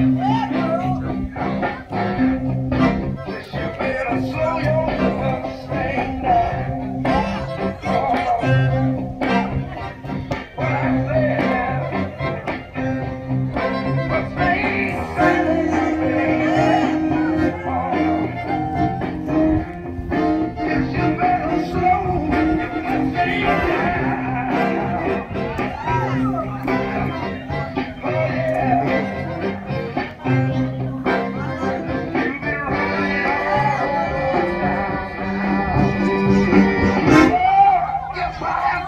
Brian.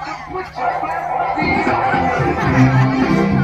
Thank you.